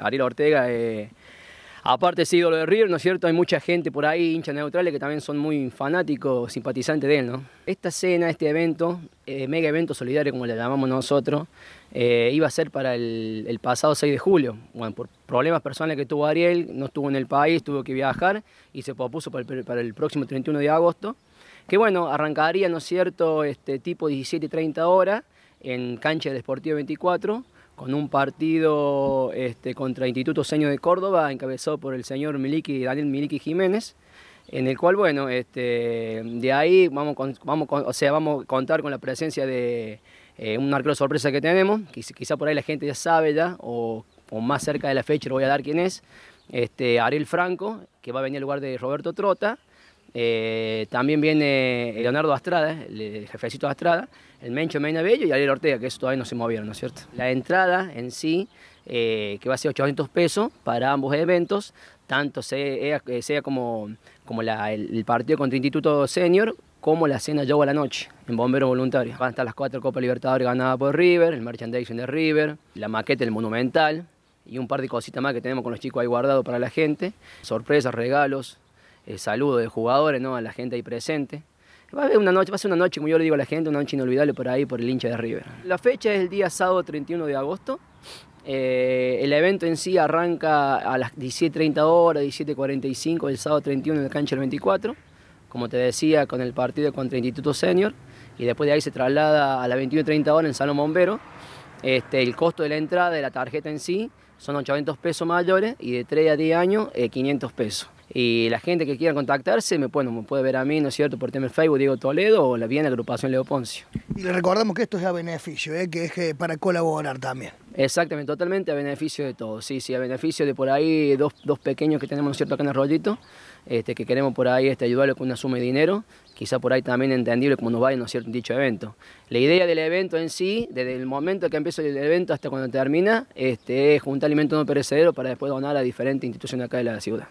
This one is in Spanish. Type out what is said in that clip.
Ariel Ortega, eh, aparte es ídolo de River, ¿no es cierto? Hay mucha gente por ahí, hinchas neutrales, que también son muy fanáticos, simpatizantes de él, ¿no? Esta cena, este evento, eh, mega evento solidario como le llamamos nosotros, eh, iba a ser para el, pasado 6 de julio. Bueno, por problemas personales que tuvo Ariel, no estuvo en el país, tuvo que viajar y se propuso para el, próximo 31 de agosto. Que bueno, arrancaría, ¿no es cierto?, este tipo 17 y 30 horas en cancha de Deportivo 24 con un partido este, contra Instituto Seño de Córdoba, encabezado por el señor Miliki, Daniel Miliki Jiménez, en el cual, bueno, este, de ahí vamos, vamos, o sea, vamos a contar con la presencia de eh, un arquero sorpresa que tenemos, quizá por ahí la gente ya sabe ya, o, más cerca de la fecha le voy a dar quién es, este, Ariel Franco, que va a venir al lugar de Roberto Trota, eh, también viene Leonardo Astrada, el jefecito Astrada, el Mencho Mena Bello y Ariel Ortega, que eso todavía no se movieron, ¿no es cierto? La entrada en sí, eh, que va a ser 800 pesos para ambos eventos, tanto sea, sea como, como el, partido contra Instituto Senior, como la cena Yo a la noche, en Bombero Voluntario. Van a estar las cuatro Copas Libertadores ganadas por River, el merchandising de River, la maqueta del Monumental y un par de cositas más que tenemos con los chicos ahí guardados para la gente. Sorpresas, regalos, eh, saludos de jugadores ¿no? a la gente ahí presente. Va a, haber una noche, va a ser una noche, como yo le digo a la gente, una noche inolvidable por ahí, por el hincha de River. La fecha es el día sábado 31 de agosto. Eh, el evento en sí arranca a las 17.30 horas, 17.45, el sábado 31 en el cancha del 24, como te decía, con el partido contra Instituto Senior, y después de ahí se traslada a las 21.30 horas en Salón Bombero. Este, el costo de la entrada de la tarjeta en sí son 800 pesos mayores y de 3 a 10 años 500 eh, pesos. Y la gente que quiera contactarse me, puede ver a mí, ¿no es cierto?, por tema Facebook Diego Toledo o la bien agrupación Leo Poncio. Y le recordamos que esto es a beneficio, ¿eh? que es eh, para colaborar también. Exactamente, totalmente a beneficio de todos, sí, sí, a beneficio de por ahí dos, dos pequeños que tenemos, ¿no es cierto?, acá en el rollito, este, que queremos por ahí este, ayudarle con una suma de dinero, quizá por ahí también entendible como nos vaya, ¿no es cierto?, dicho evento. La idea del evento en sí, desde el momento que empieza el evento hasta cuando termina, este, es juntar alimentos no perecederos para después donar a diferentes instituciones acá de la ciudad.